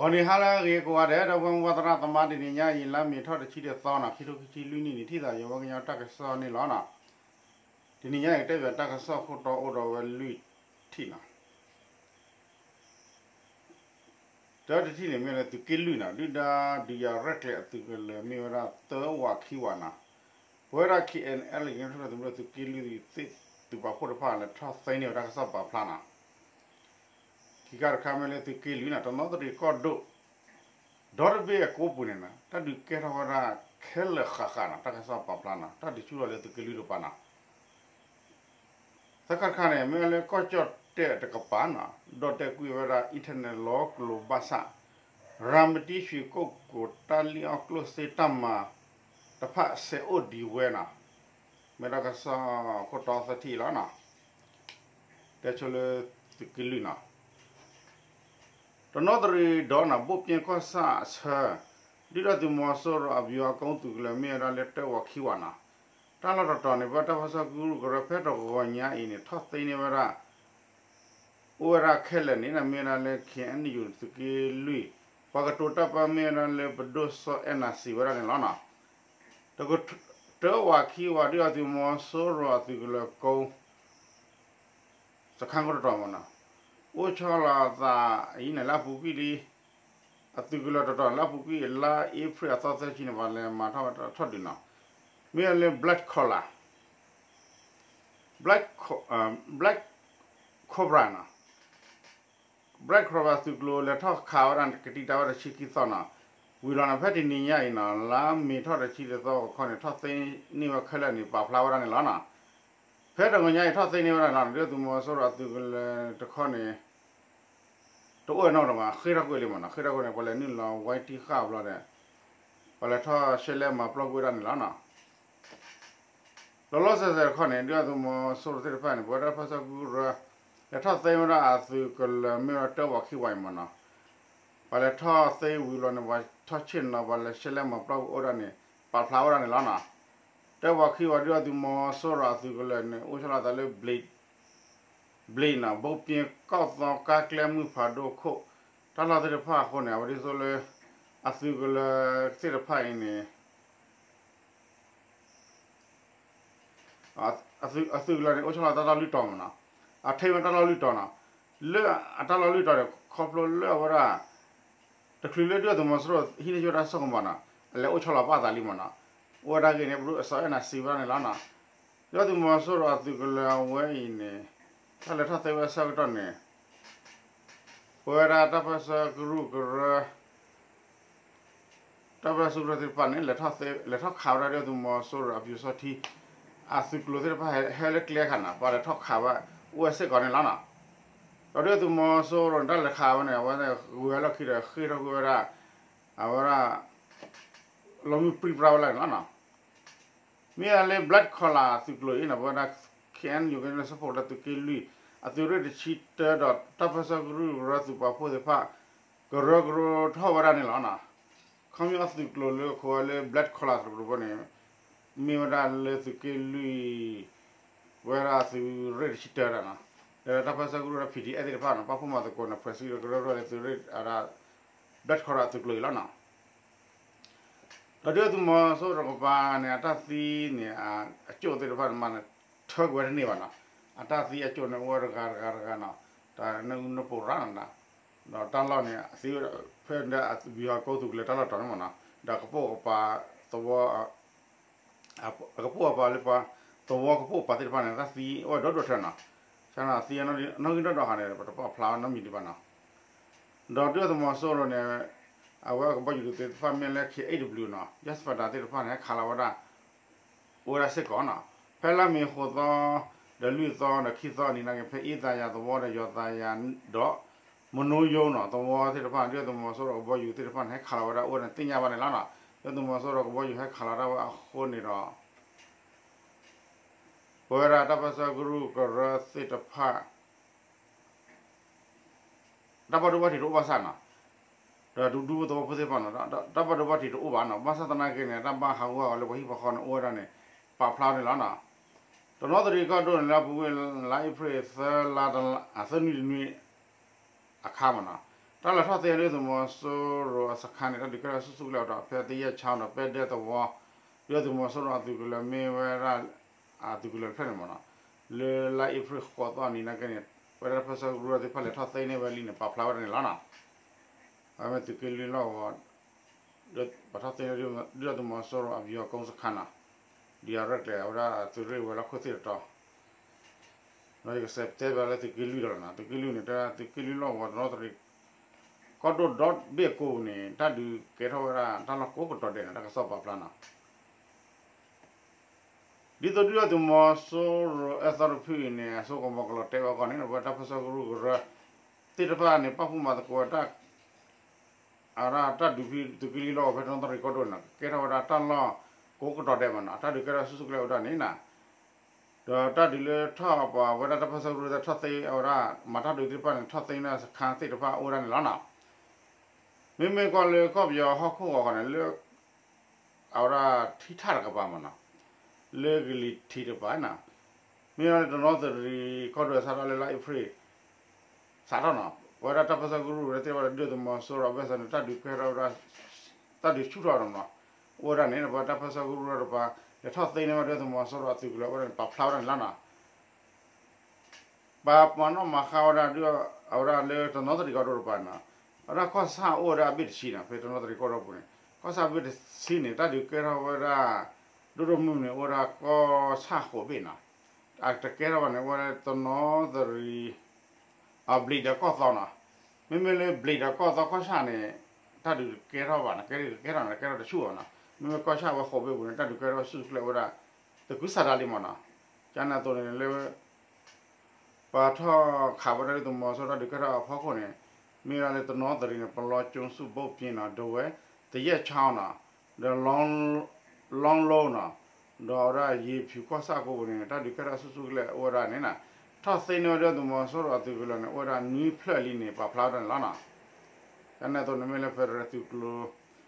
ဟောနေဟာလာရေကွာတဲ့တော့ဘဝတရသမတိနေညာယင်လမ်းမြေထောက်တချီတဲ့သောနာခိတုခိချီလူနီနေထိတာယောဂညာတက်ကစောနေလောနာဒီနေညာရဲ့တဲ့ပြတက်ကစောခုတော်အော်တော်ဝဲလူထိနာတော်တတိနေမြေလည်းသူကိလူနာလူဒါဒီယာရက်လေသူကလည်းမြေရာတောဝါခိဝနာဝဲရာခိအန်အလဂန်ထရသူမလို့သူကိလူဒီစစ်သူပါဖို့တဖာလည်းထောက်ဆိုင်နေတက်ကစောပါဖလာနာ kikar kamele ti kili na to nodri kodo dorbe ko punena ta du kera wara khel khakana ta ka sa paplana ta di chura le ti kili ro pana sakar khane mele ko chot te te ka pana do te ku wara internet log lo basa ramti shi ko ko tali a klo se tamma ta pha se o di wena me da ka sa ko ta sa ti la na te chole ti kili na တ နောတရီဒေါနာဘုပြင်ခောဆာဆာဒီရတူမောဆောရအဘီယာကောင်းသူကလည်းမြေရလက်တော့ဝခိဝနာတာလာတော်နေဘတာဖဆကူကရဖက်တော့ဝညာအင်းထော့သိနေမရာဥရခဲလနေနမြေရလက်ခင်အန်ယူစကေလူပကတိုတပမြေရလက်ဘဒိုဆောအနာစီဝရနေလောနာတကတော့ဝခိဝဒီရတူမောဆောရအတူကလည်းကောင်းစခန်းကတော့မနာ ochola za ina la pukili atukula tata la pukili la ifri asase chini vale mata wata tadina mele black collar black um, black cobra na black cobra tuklo le tho khawran kitita wata chiki sona wirana phati ninya ina la mi tho da chi le so khone tho sin ni wa khala ni pa flower ni la na ဖဲတော်ငညာထသိနေရတာတော့သူမဆိုတော့သူတခေါနဲ့ ထောက်သိနေဝခလက်နေပါဖလာဝရနေလာနာဖက်တော့ညရထောက်သိနေဝရနာတဲ့သူမောဆိုရသူကလည်းတခေါနေတော့နော်တော့ခေရကွေးလေမနော်ခေရကွေးနေပလဲနိလောဝိုင်တီခါဘလာတဲ့ပလဲထောရှဲလဲမှာပလော့ဝေးရနေလားနော်လောလောဆယ်ဆယ်ခနဲ့ဒီအသူမဆိုတဲ့ဖန်ဘောရဖဆကူရလက်ထသိမရအသူကလမေရတော့ခိဝိုင်မနော်ပလဲထောသိဝီလောနေဝထောချင်းနော်ပလဲရှဲလဲမှာပလော့ဝေးရနေပါဖလာဝရနေလားနော်တော့ခိဝဒီအသူမဆိုရအသူကလည်းနေဥစလာတလေဘလိတ် ဘလိနာဘုတ်ပြင်ကောက်သောကာကလမှုဖာဒိုခုတလာတဲ့ဖာခုနေဝဒီဆိုလေအသုကလစစ်ဖိုင်နေအသုအသုကလနေအချလာတတလူတောင်းနာအထေမတတလူတောင်းနာလေအတတလူတောင်းခေါပလိုလေဝရာတခရီလေတော့မစရဟိနေကြတာဆောကမနာလေအချလာပါတာလီမနာဝရာကနေဘလူအစောနာစီဘာနေလာနာရတဲ့မစရအသုကလဝဲနေ Alle tatte var så då ne. Pora ta pa sa guru guru. Ta pa su rati pa ne le tatte le ta kha ra de tu mo so ra pyu so thi. A su klo de pa he le clear khana pa le thok kha ba. U se ko ne la na. Ro de tu mo so ro da le kha ba ne wa ne gu ya la khi ra khi ra gu ra. Ahora lo mi pri pra la na. Mi ale blood collar su klo ina ba na can you can support that to kill you at the red sheet dot tapasa guru ratu pa po de pa gro gro thawara ni lana khami as the klo le ko le blood color ru bone mi wada le to kill you where as the red sheet dot na tapasa guru ra phidi ade pa na pa phu ma ko na presi gro gro le to red ara blood color to klo lana တော့ဒီမှာဆိုတော့ဘာနဲ့အတသီးနဲ့အကျိုးတဲ့ဘာမှ thog wa ni wana ata si a chon wa ga ga ga na ta no no po ra na no ta la ne si phe nda a bi ha ko tu le ta la ta na na da ka po pa to wa a ka po pa le pa to wa ka po pa te pa na ta si wa do do tha na sa na si no no ki do do ha ne pa pa phla na mi di pa na do do to mo so ro ne a wa ka pa yu te fa me le ki aw na just pa da te pa ne khala wa da ora se ko na ဖဲလာမီခိုသောဒလူသောနခိသောနိနာကဖဲဣဒယာသဘောရယောတာယံတော့မနိုးယုံတော့သဘောတိတဖန်တဲ့သမောဆိုတော့ဘောယူတိတဖန်ဟဲခါလာရအိုနဲ့တင်ညာပါနဲ့လားနော်တဲ့သမောဆိုတော့ဘောယူဟဲခါလာရခိုးနေတော့ဘောရတပစဂရုကရစိတဖာတပဒဝတိရောဘာသနာဒါဒူဒူတော့ဖစေပါနော်တပဒဝတိရောဘာနော်ဘာသနာကိနေတပဟာဝါလေဝဟိဘခေါနအိုရနဲ့ပါဖလာနေလားနော် တနောတရီကတော့လာပူလာအိဖရဆလာဒအသနီနီအခါမနာတာလာထတဲ့လေသမဆိုရောစခန်းနဲ့ဒီကရဆူဆူလောက်တော့ဖက်တရချောင်းတော့ပဲတဲ့တော့ပြောသူမဆိုတော့သူကလည်းမေဝရအာသူကလည်းဖက်နေမလားလေလာအဖရခေါ်တော့နီနာကနေဝရဖဆာဂရတဲ့ဖလက်ထတဲ့နေဝလီနေပါဖလာဝရနေလာနာအမေသူကလေးလောက်ဒတ်ပထတဲ့ရရတဲ့မဆိုတော့အဘီကောစခန်းနာဒီရက်လေအရာသူရေဝလာခွတိတော့နော် ရစက်တဲ့ဘလာသူကလေးလောနာသူကလေးနေတာသူကလေးလောက်ဝတော့တဲ့ကောဒိုဒတ်ဘေကိုနေတာဒီကေထောရာတာလကိုကတော့တဲ့တာကစောပါပလနာဒီတော့ဒီတော့မဆိုရအသရဖိနေအစောကမကလတေဝကနေဘတာဖဆဂရုဂရတိတပါနေပဖုမတကောတာအရာတဒုဖိဒုကိလီလောဖတန်တရီ ကောဒနာကေရဝတာတလောကိုကတော့တဲ့မနာတဒုကရဆုစုကလေဝတာနေနာတော့တဒီလေထပါဝဒတဖဆဂရုဒထသေအရာမထဒုတိပန်ထသေနာခန်းစိတဖာဩရန်လာနာမေမေကလေကောပြောဟခုကောကနေလေအရာထိထရကပါမနာလေဂလီတီတပါနာမြေရတနောတရီကောဒဆာရလေလိုက်ဖရီစာရနာဝရတပစဂရုရတေဝရဒုဒမဆောရဘဆန်တဒုခေရရတဒုချူရရနာ ဝရနေဘတပစဂရုရပါရထသိနေမဒုဒမဆောရတိကလဝရပဖလာရလာနာဘာပနမခါဝရဒုအဝရလေတနောတရီကောဒရပါနာရခောစာဩရဘစ်ရှိနာဖေတနောတရီကောဒပုန်ခောစာဘစ်စီနေတဒုခေရဝရဒုရမှုနေဝရကောစာခိုဘေနာအတကယ်ရဝနေဝရတနောဒရီအဘလီဒကောသောနာမမလေဘလီဒကောသောကောရှာနေတတူကဲရဝနာကဲကဲရနာကဲရတရှူနာ မမကောရှာဝခိုဘေဘူးတတူကဲရဆုဖလေဝရတကုစာရလီမနာကျန်နာတော်နေလေပါထခါဘရတမောဆောရဒကရဖောခုနေမိရလေတနောဒရီနေပလောကျုံစုပုတ်ပြင်းနာဒဝဲတရက်ချောင်းနာ the long long low na do ra ye phu ko sa ko ne ta di kara su su le o ra ne na tha sai no de mo so ro tu lo ne o ra ni phla li ne pa phla dan la na ya na to ne me le fer tu klo tu klo kho me le ko me than si ra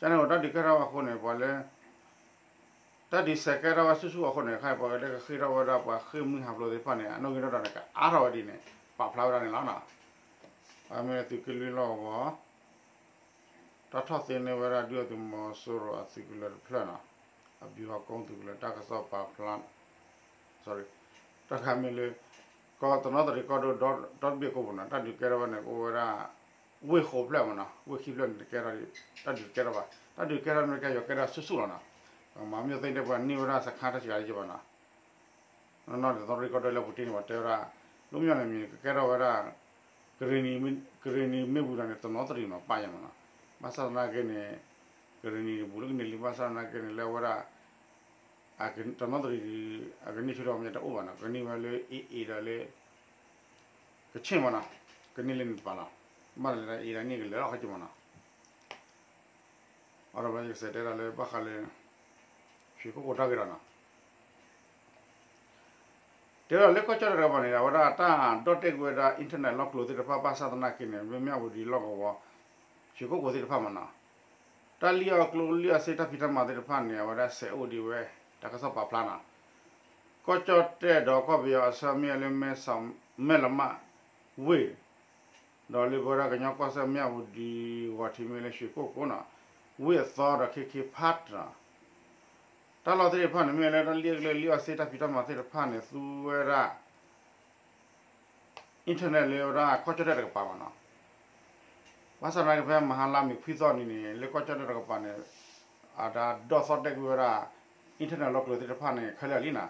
ကျွန်တော်တဒီကရဝခုနေပေါ်လေတဒီစကရဝဆူဆူခုနေခိုင်ပေါ်လေခိရဝရပါခိမဟာဘလို့ဒီဖနေအနောကိရတာကအာရဝဒီနေပဖလာရနေလားနာအမေတိကလီလောဝတထသင်းနေဝရဒီယတမဆိုရအစီကလပလနာအဘီဝကုန်းတူလတကဆောပါပလန် sorry တခါမလေကောတနောတရီကောဒဒေါတ်ဒေါတ်ဘီကိုဘနာတဒီကရဝနေ ကိုဝရဝေခေါပလက်မနာဝေခိပလက်ကဲရတတ်ဒီကဲရပါတတ်ဒီကဲရမကဲရကဲရဆူဆူလာနာမမြသိတဲ့ဘနိဝရစခါတချာကြီးပါနာနော်တော့ရီကော်ဒ်လည်းပူတင်ဝတဲရာလုံးမြနေမြကဲရဝရဂရနီဂရနီမေဘူးနဲ့တော့တရီမပါရမနာမဆနာကနေဂရနီဘူးကနေလီမဆနာကနေလေဝရအကင်တမဒရီအကနိချရောမြတ်တော့ဘာနာဂရနီမလေ အီအီရလေကချင်းမနာကနိလင်းပါလား mal la ira ni le ha chuma na ahora va a ser era le bájale shi ko ko ta gira na te ra le ko cha ra ba ni ahora ta dot tek we da internet lock lo ti da pa pa sa na ki ne me mya bu di lock ko shi ko ko ti da pa ma na ta li ya klo li ya se ta pi ta ma ti da pa ni ahora se o di we ta ka sa pa plan na ko cha te do ko bi ya sa mi le me sa me la ma we တော်လေးဘောရကညောကောဆမြဝဒီဝတိမေလရှိကိုကိုနာဝေသောရခေခေဖတ်တာတလောတဲ့ဖန်မေလဲတလီလေလီအစေတာပိတမတဲ့ဖန်နေသူဝရအင်တာနက်လေရခေါ်ချတဲ့ကပါမနာ နေနေလေခေါ်ချတဲ့ကပါနေအာဒါဒေါ်စော့တဲ့ဝရအင်တာနက်လော့ကလို့တဲ့ဖန်နေခလလီနာ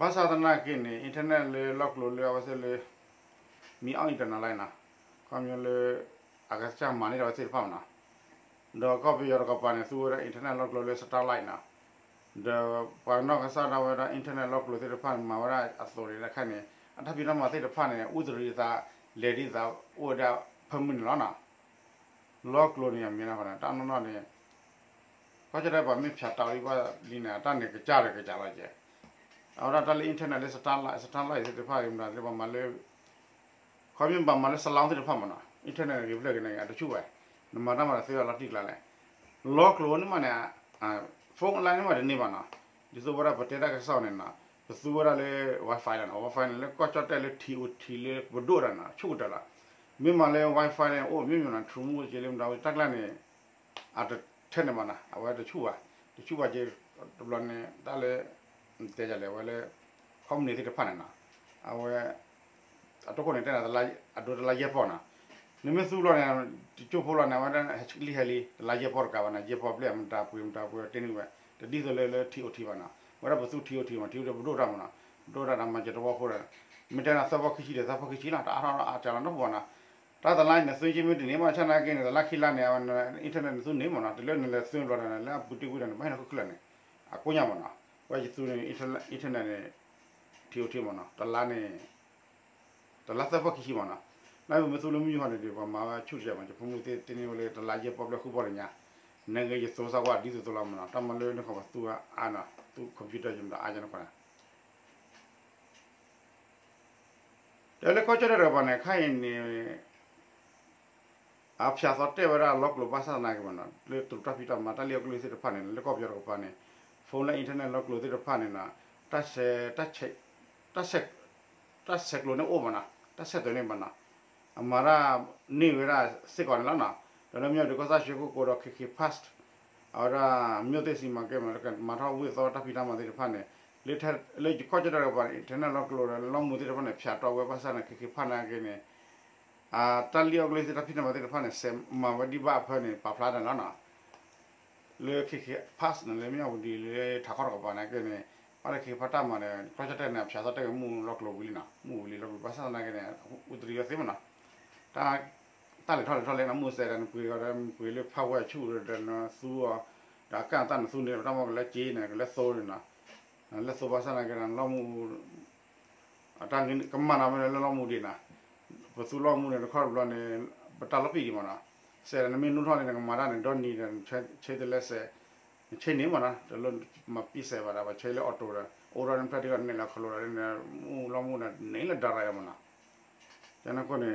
ဘာသာတနာကိနေအင်တာနက်လေလော့ကလို့လေဝဆလေမီအောင်အင်တာနက်လိုက်နာ kamyole agacha mani ra sir phamna do copy yor ka pane sura internet log lo le satellite na do pa no ka sa da wa internet log lo sir phan ma wa asori la khane atha pi na ma sir phan ne udri sa le ri sa o da phamun lo na log lo ni ya mi na ka ta no no ne ဘာကြတဲ့ဗာမင်းဖြတ်တော်လေးပါဒီနာတန်းနေ ကြတယ်ကြလာကြအော်ဒါတလေး internet လေးစတန်လိုက်စတန်လိုက်စစ်ဖာရင်ဒါလေဘာမလဲခေါင်းမြပါမလဲဆလောင်းတဲ့ဖတ်မနော်အင်တာနက်ရေဖလက်ကနေအတချို့ပဲနမတာမှာဆေးရလာတိကလာလဲလော့ကလုံးမနဲ့အာဖုန်းအလိုင်းမှာနေပါနော်ဒီဆိုဘာပတေတာကစောင်းနေတာပစုရလေ wifi လာ wifi လေကောချတယ်လေ TOT လေဘဒိုရနာချုပ်တယ်လား မြင်မလဲ wifi လေအိုမြင်မြင်နာထူမှုကျေလမ်တော့တက်လာနေအတထဲနေမနာအဝဲတချို့ပါတချို့ပါကျေတဘလနေဒါလေတဲကြလေဝဲလေခေါင်းနေတဲ့ဖာနေတာအဝဲအတော့ကိုနေတဲ့လာအတော့လာရပေါ်နာနမစုလောနေတီချိုဖိုလာနာဝဒန်ဟက်လီဟလီလာရပေါ်ကဝနာရပေါ်ပလက်မတာပွေမတာပွေတင်းနေပဲတတိဆိုလေလေထီအိုထီပါနာဝရဘစုထီအိုထီမထီအိုဘဒိုရမနာဒိုရနာမကျတော့ဖိုရမတနာသဘခရှိတယ်သဘခရှိလာတာအားအားချလာတော့ဘောနာ တာတလိုက်နေဆွေးချင်းမြနေမှာချနာကင်းနေလက်ခိလာနေအောင်အင်တာနက်စုနေမနာတလဲနေလဲဆွေးလောနေလဲဘူတီကူရနေဘယ်နှခုခလနေအကိုညမနာဝါကြီးသူနေအင်တာနက်နဲ့ထီအိုထီမနာတလားနေတလာသဘခိရှိမနာနိုင်မဆိုလို့မြူဟာနေတယ်ဘာမှာချုပ်ကြမှာဖုံမှုတဲ့တင်းနေလေတလာရပေါ်လက်ခုပေါ်ညာနငယ်ရစောစားကဒီဆိုလာမနာတမလို့နေခါသူကအာနာသူကွန်ပျူတာဂျမ်တာအာဂျန်ခါတယ်လေကောချရရပါနေခိုင်းနေ အဖျားစောတဲ့ဝရလော့ကလပါစာနာကမနာလေတူတာဖီတာမတာလီယကလူစစ်ဖာနေလေကောပြရကပါနေဖုန်းနဲ့အင်တာနက်လော့ကလူစစ်ဖာနေနာတတ်ဆက်တတ်ချက်တတ်ဆက်တတ်ဆက်လို့နေအိုမနာတတ်ဆက်တယ်နေမနာအမရာနေဝရစစ်ကောလာနာဒါလည်းမြေဒီကောစာရှိကိုကိုတော့ခိခိ fast အော်ရာမြို့တဲ့စီမှာကဲမှာကမထာဝိသောတပိတာမှာဒီဖာနေလေထလေကောကြတော့ပါတယ်နလောကလောလောမှုဒီဖာနေဖြတ်တော့ဝပါစနာခိခိဖာနာကဲနေအာတလီယောကလေးစတပိတာမှာဒီဖာနေဆမ်မဝဒီဘာဖာနေပါဖလာတယ်နော်နော်လေခိခိ fast နေလေမြောက်ဒီလေထားခေါ်ကပါနေကဲနေပါလေခိဖတာမှာနေ project နဲ့ဖြတ်တော့တဲ့မှုလောကလောဝီလနာမှုဝီလောပါစနာကဲနေဥတရီရသိမနာတာတာလေထော်လေထော်လေနမှုစဲတယ်ပွေရတယ်ပွေလေဖောက်ဝဲချူတယ်နော်စူးอ่ะဒါကန်တန်စူးနေတော့မလက်ကြီးနေလက်ဆိုးနေနော်လက်ဆိုးပါစနာကရန်လောမှုအတန်ကမနာမလဲလောမှုဒီနာပစုလောမှုနေခေါ်ဘလနေပတလပီဒီမနာဆယ်နမင်းနုထော်နေကမာရနေ တော့နီတယ်ချေတဲ့လက်ဆယ်ချေနေမနာတလုံးမပိစေပါတာချေလေအော်တိုရအိုရန်ပလက်ကနေလာခလိုရနေမူလောမှုနေနေလဒရရမနာကျန်ကိုနေ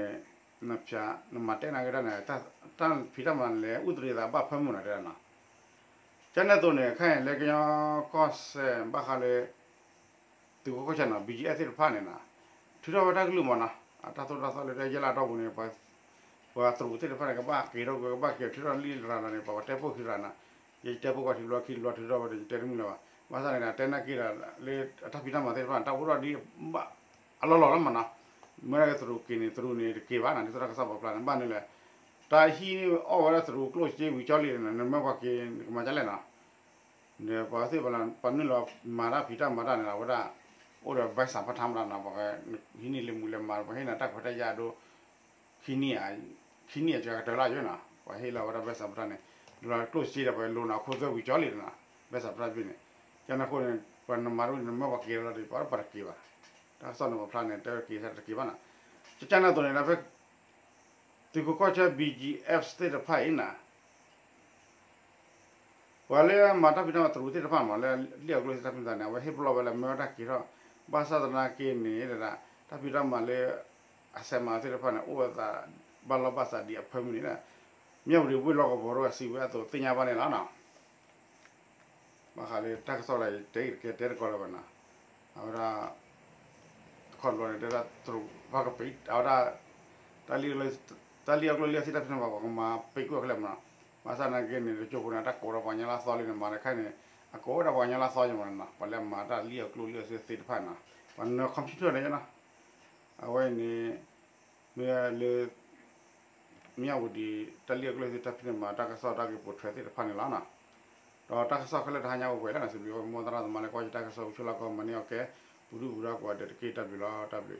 နပြနမတဲနာကြရနာတတန်ဖိတမန်လေဥဒရိတာဘဖမှုနာရနာကျန်တဲ့သူနေခိုင်လေကြောကော့ဆန်ဘခလေသူကိုချနာ BGS ဖာနေနာထူတော်ဝတကလူမနာ အတတော်တော်လေရလာတော့ဘူးနေပါဘာသူတဲ့ဖာကဘာကေတော့ကဘာကေထူတော်လီရာနာနေပါတဲဖို့ခိရနာရေတဲဖို့ကထီလောခိလောထူတော်ဝတဲ့တဲမှုနာဘာသာနေတာတဲနာကိရလေအထဖိတမတဲ့ဖာတောက်တော့ဒီအလောလောမနာမရသရူကင်းနေသရူနေကေဘာနာဒီသရကစားပါပလန်ဘာနေလဲတာဟီအော်ရသရူကလော့ချေဝီချောလီနေနမကကေမကြလဲနာ နေပါစေပလန်ပန်နလောမာရာဖီတာမာရာနာဝဒအိုရဘိုက်စာပထမလာနာပါကဟီနီလေမူလေမာဘဟိနာတက်ဖတရဒိုခီနီယာခီနီယာကြာဒလာရွနာဝဟေလာဝဒဘက်စာပထနေဒလာကလော့ချေတယ်ပဲလိုနာခိုးသဝီချောလီနာဘက်စာပထပြနေကျန် ခိုးနေပန်မာရူနမကကေလာဒီပါပါကေပါဒါဆောင်းနမဖလာနေတဲ့ကေဆက်တကေပါနာချချနာတော့နေလာဖက်ဒီကိုကောချ BGF state ဖိုင်နာ wa le ma ta pita ma tru ti pa ma le li a klo ta pita na wa he blo ba le ma ta ki ro ba sa da na ki ni de da ta pita ma le a se ma ti pa na o da ba lo ba sa di a pha mi ni na မြောက်တွေဝိလောကဘောရောစီဝဲတော့တင်ညာပါနေလားနော်မခါလေတက်ဆော်လိုက်တေးကဲတဲကောလာပါနာအော်ရာခွန်လောနေတဲ့သူဘာကပိတ်အော်ရာတလီလေတလီအကလေးစီတာပြန်ပါကမှာပိတ်ကွက်ခလက်မနာမဆာနာကင်းနေချိုကနာတက်ကောရပါညာလာဆော်လေးနေမှာခိုင်နေ အကောရပါညာလာဆော်ကြမှာနာပလက်မာတာလီအကလိုလီစီစစ်ဖာနာဝန်ကွန်ပျူတာနေနာအဝဲနေမြေလေ miya wudi talia kule si tapine ma taka sa taka po tre ti phane la na to taka sa khale da nya wo la si bi mo dara ma ne ko taka sa uchula ko mani oke buru bura ko de ke ta bi la ta bi